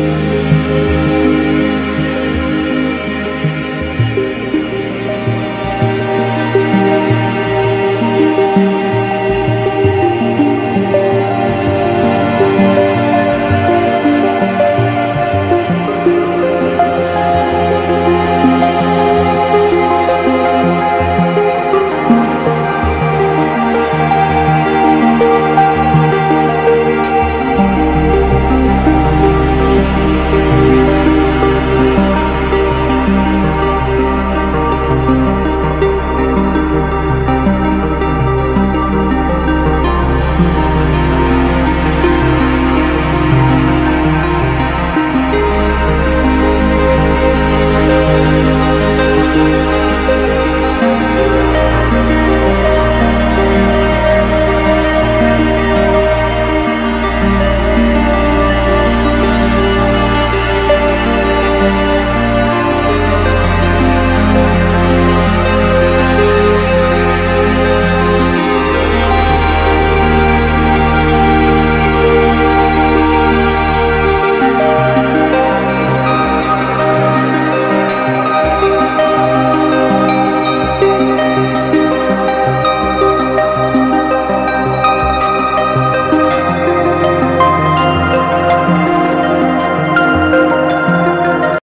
Música